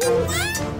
Música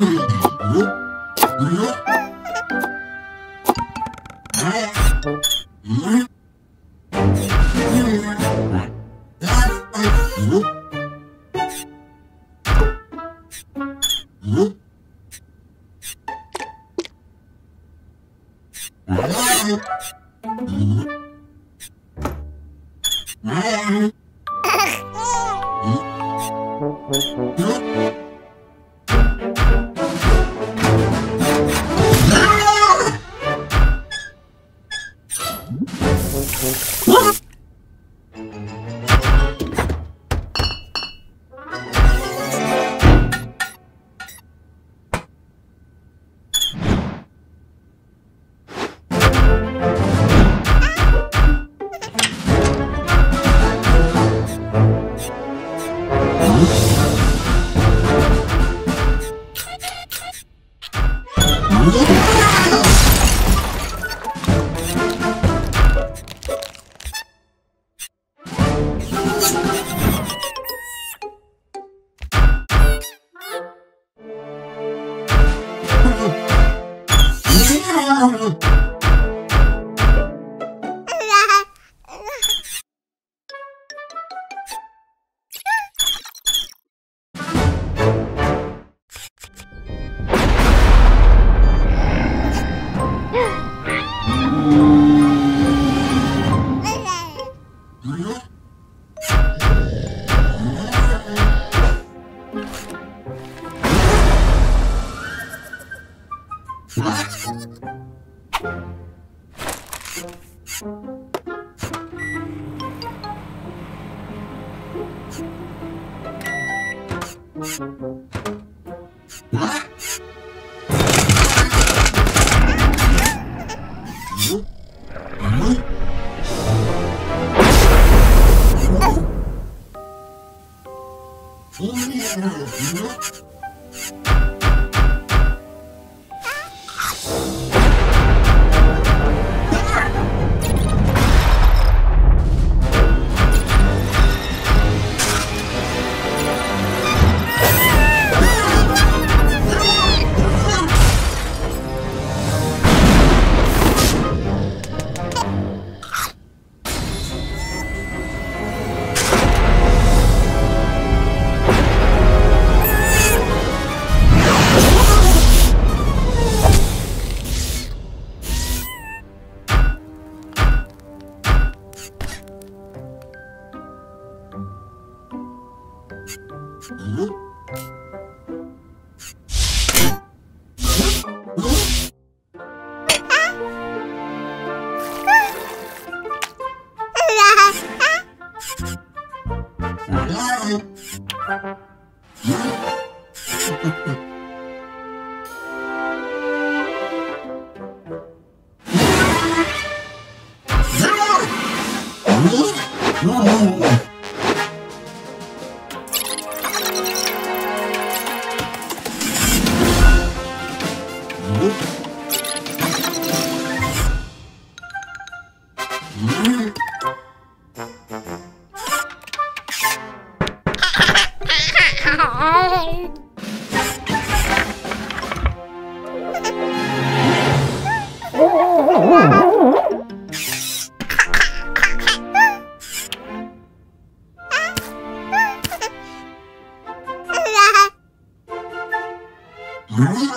Ha ha ha! You Mm-hmm.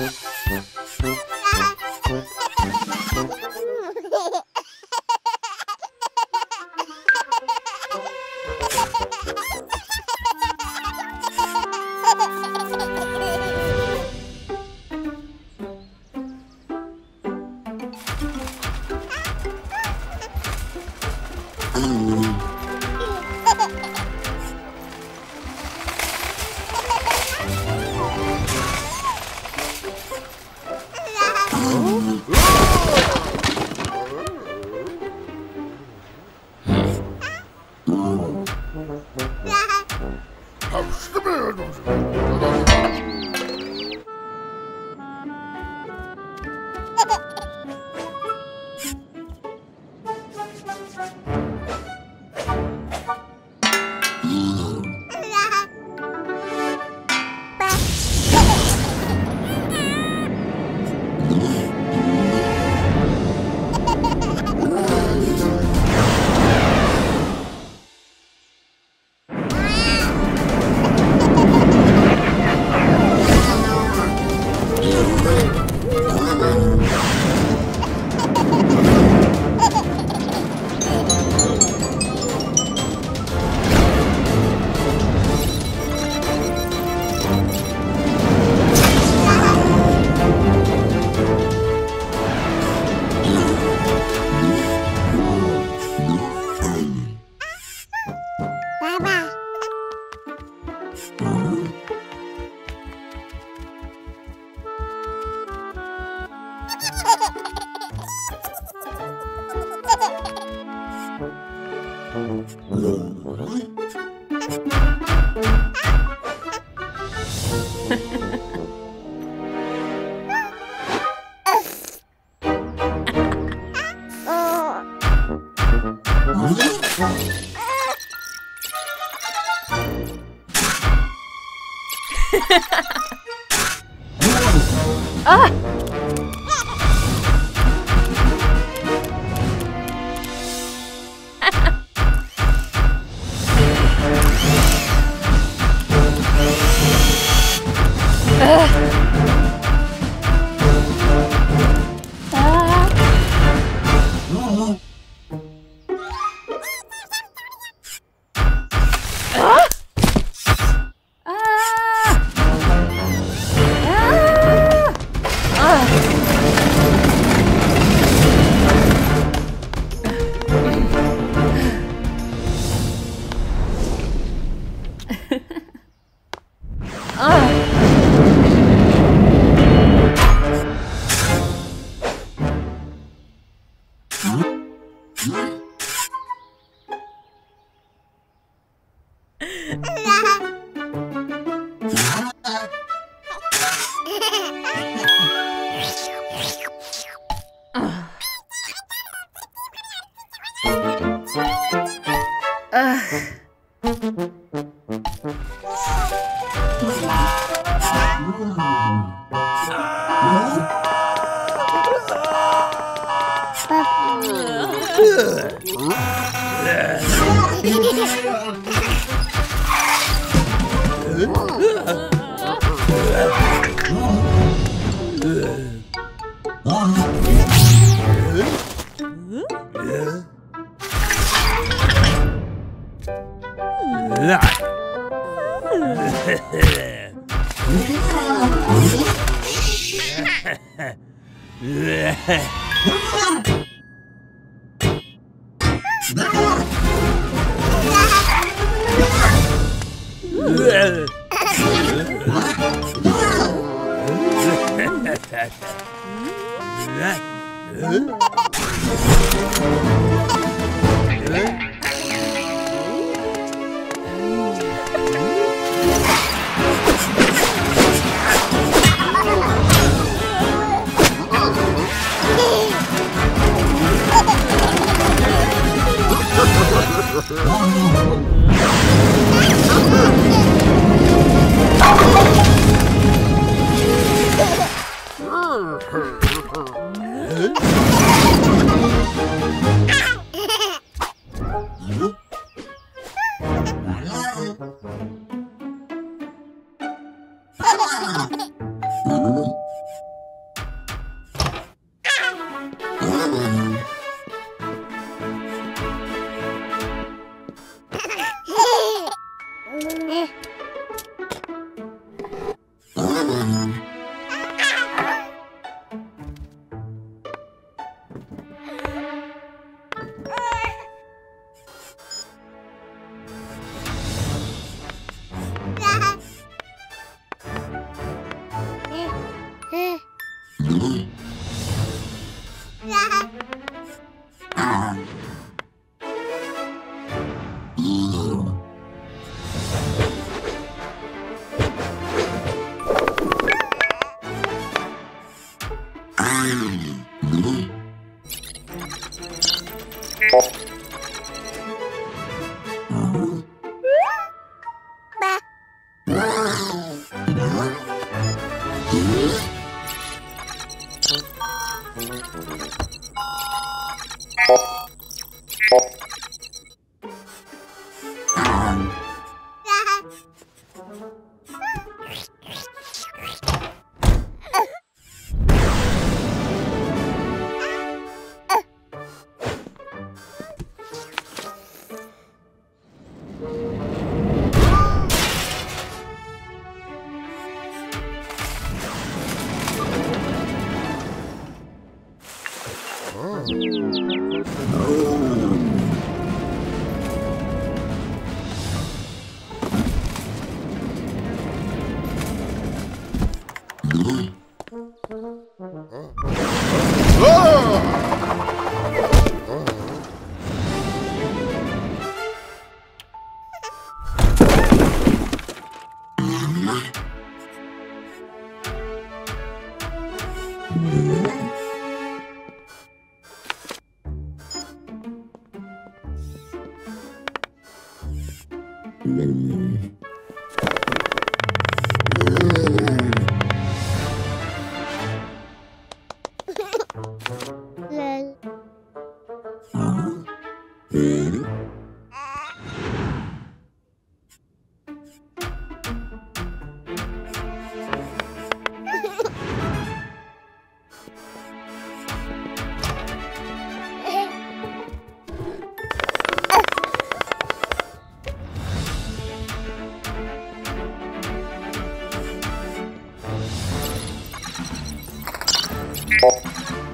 Thank you. Huh? Huh? you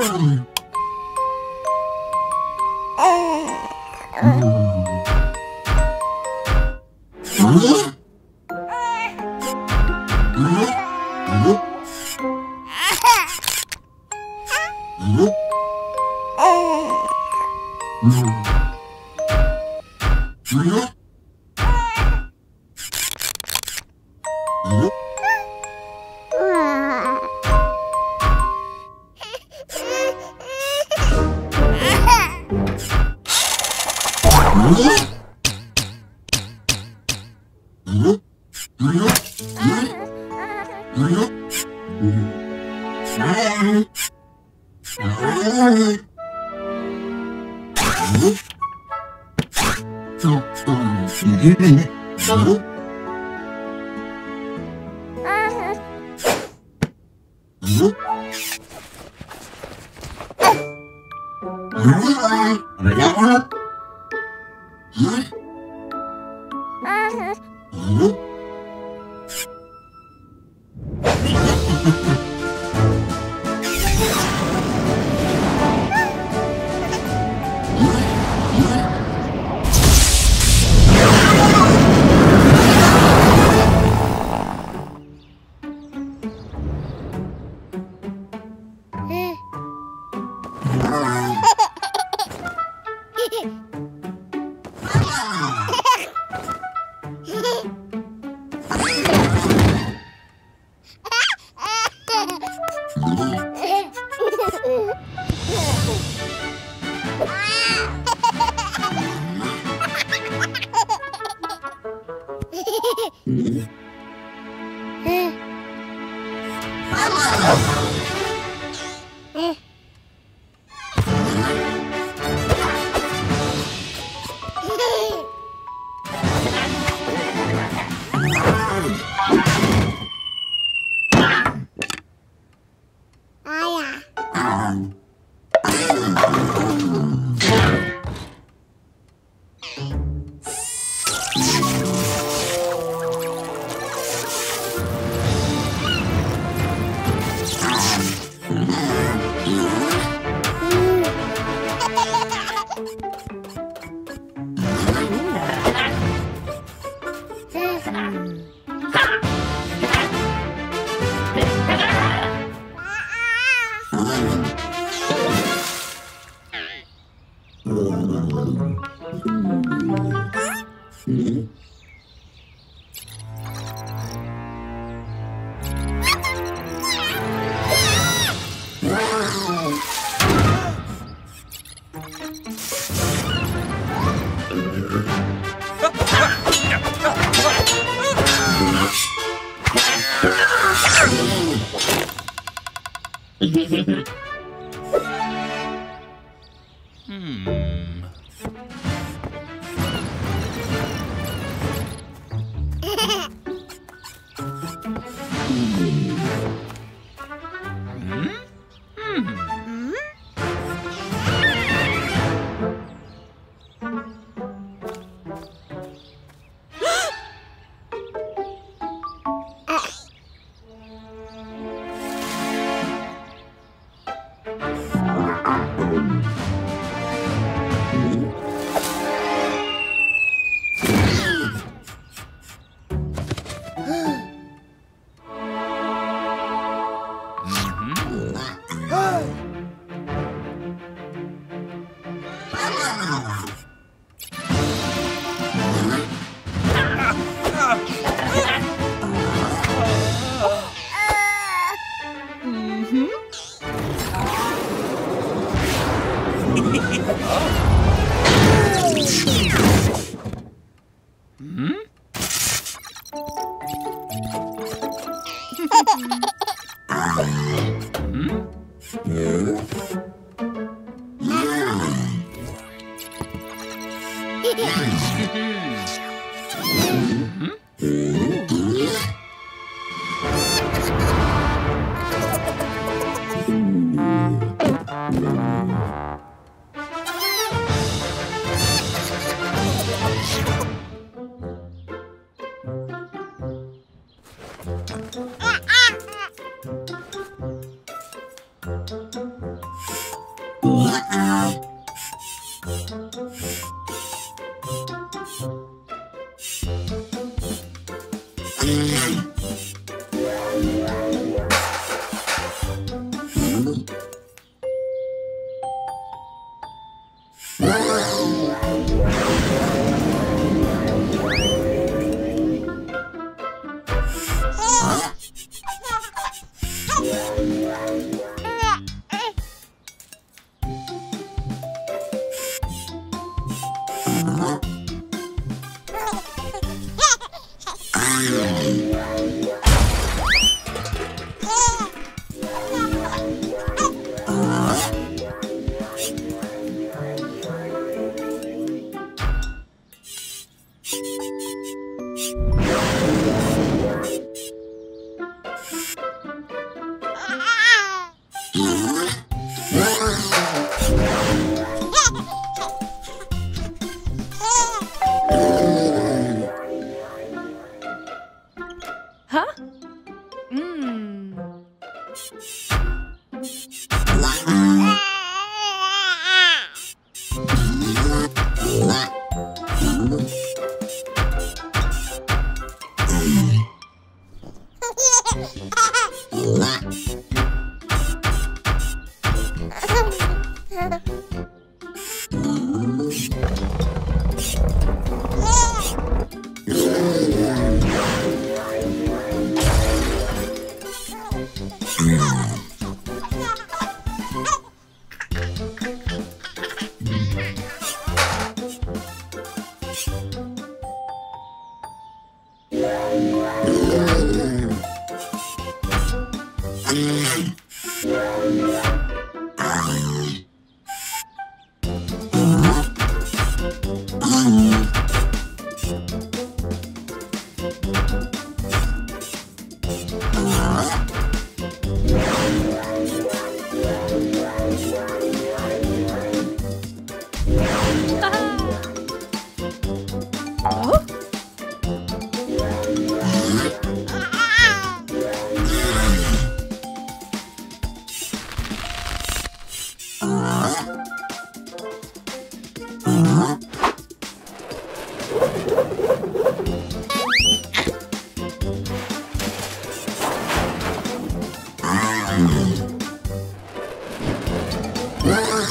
Oh.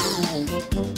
Oh, oh, oh.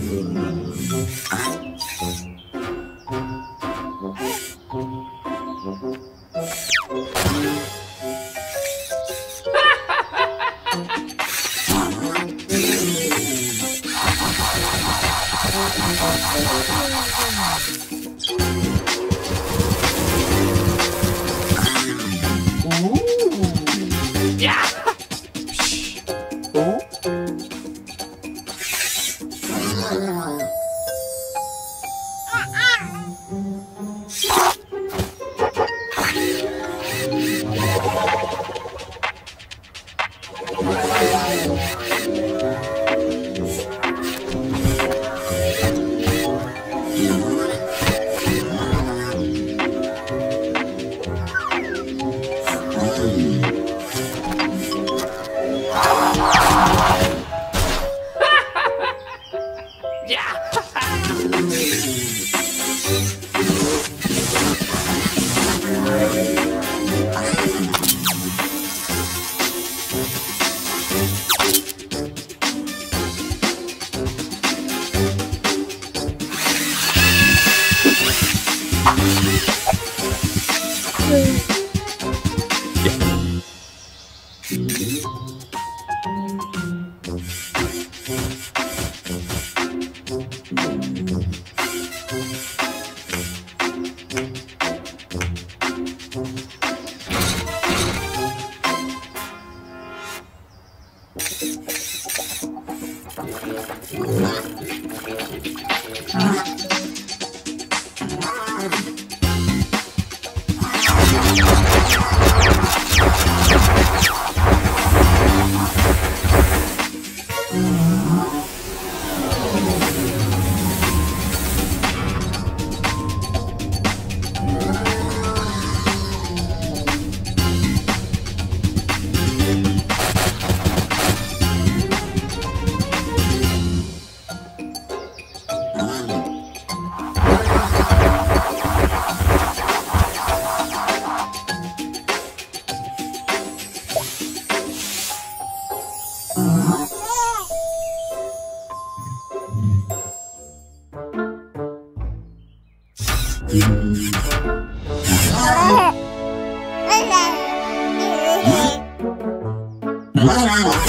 Mm-hmm. Ha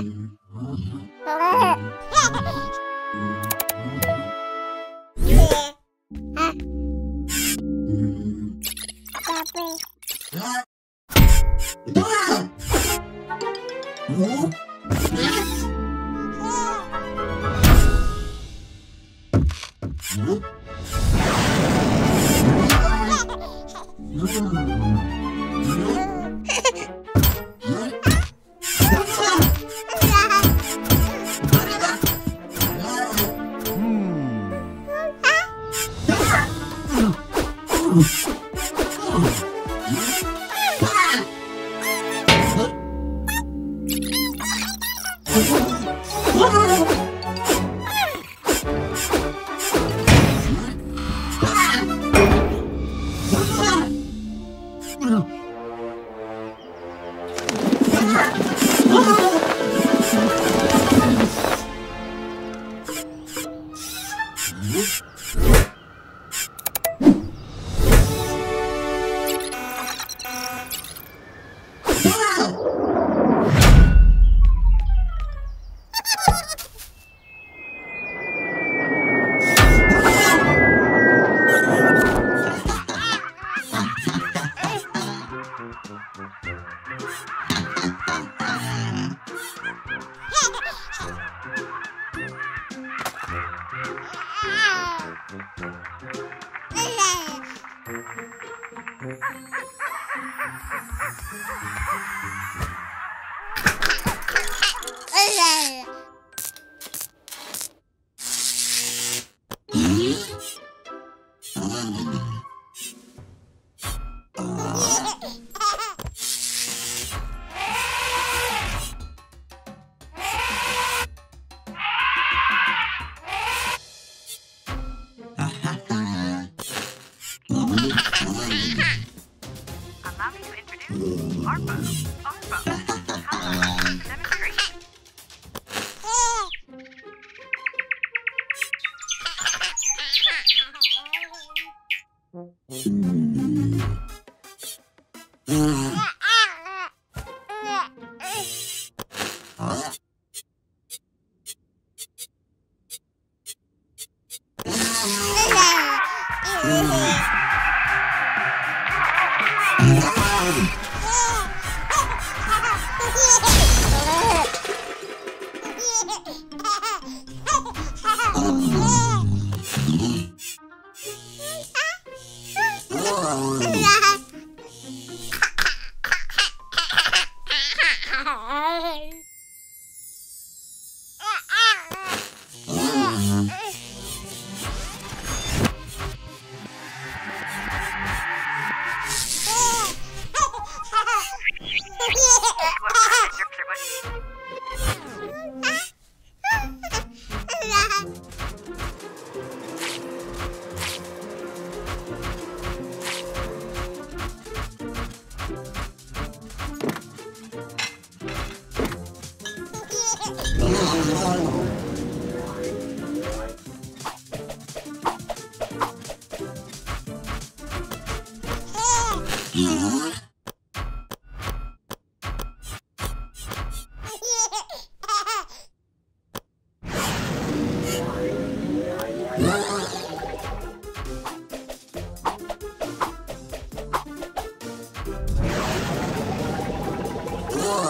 mm-hmm. mm-hmm.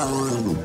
Power.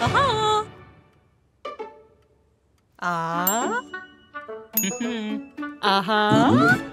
Aha. Ah. Aha.